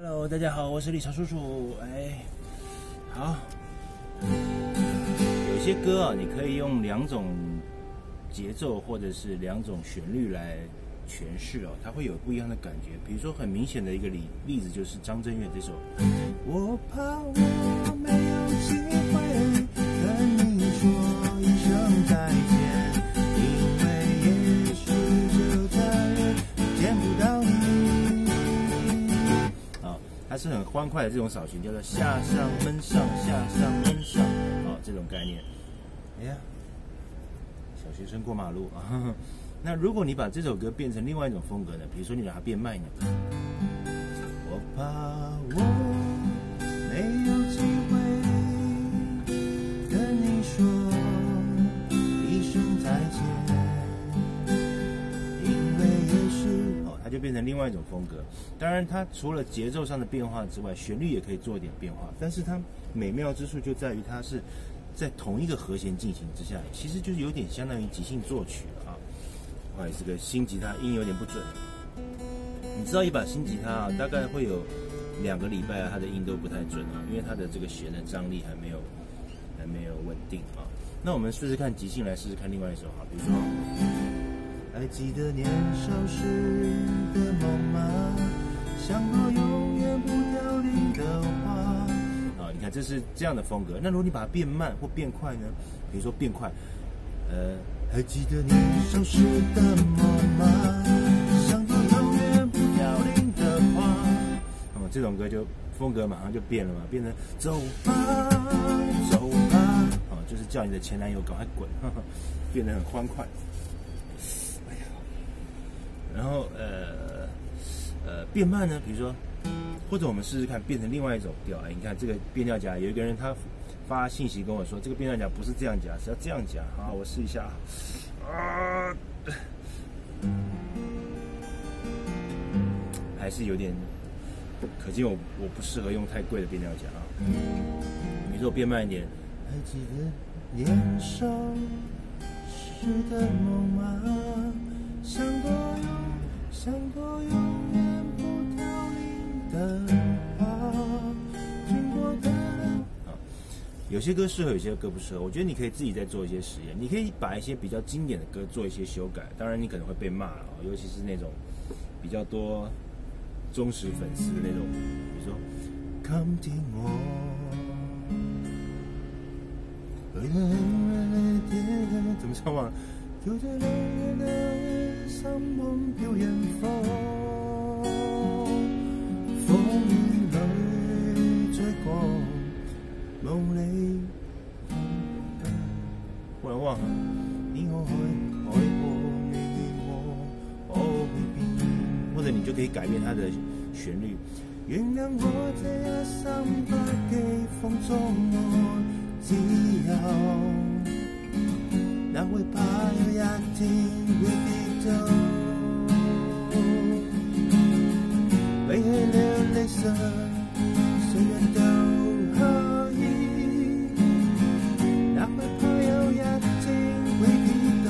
Hello，大家好，我是李超叔叔。哎，好，有些歌啊，你可以用两种节奏或者是两种旋律来诠释哦，它会有不一样的感觉。比如说，很明显的一个例例子就是张震岳这首。我怕我没有是很欢快的这种扫弦，叫做下上闷上下上闷上好，这种概念。哎呀，小学生过马路啊。那如果你把这首歌变成另外一种风格呢？比如说你让它变慢一点。变成另外一种风格。当然，它除了节奏上的变化之外，旋律也可以做一点变化。但是它美妙之处就在于它是在同一个和弦进行之下，其实就是有点相当于即兴作曲了啊。不好意思，个新吉他音有点不准。你知道一把新吉他啊，大概会有。两个礼拜，它的音都不太准啊，因为它的这个弦的张力还没有还没有稳定啊。那我们试试看即兴来试试看另外一首哈，比如说，还记得年少时的梦吗？像朵永远不凋零的花。啊，你看这是这样的风格。那如果你把它变慢或变快呢？比如说变快，呃，还记得年少时的梦吗？像朵永远不凋零的花。哦这种歌就风格马上就变了嘛，变成走吧走吧，哦，就是叫你的前男友赶快滚，变得很欢快。然后呃呃变慢呢，比如说，或者我们试试看变成另外一种调。哎，你看这个变调夹，有一个人他发信息跟我说，这个变调夹不是这样夹，是要这样夹。好，我试一下啊，还是有点。可见我我不适合用太贵的变调夹啊。比如说我变慢一点。还记得年少时的梦吗？像朵永像朵永远不凋零的花。经过的。有些歌适合，有些歌不适合。我觉得你可以自己再做一些实验。你可以把一些比较经典的歌做一些修改。当然你可能会被骂了，尤其是那种比较多。忠实粉丝的那种，比如说，Come 听我，怎么唱嘛？就在遥远的山梦飘远方，风雨里追光，梦里忽然忘了，你我海海波。你就可以改变它的旋律。原谅我这一生不羁放纵我自由，哪会怕有一天会跌倒？背起了理想，谁人都可以，哪会怕有一天会跌倒？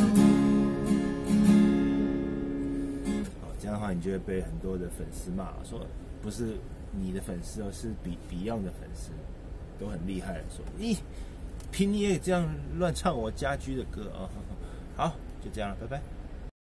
这样的话，你就会被很多的粉丝骂，说不是你的粉丝哦，是比 Beyond 的粉丝都很厉害，说你凭你也这样乱唱我家居的歌啊？好，就这样了，拜拜。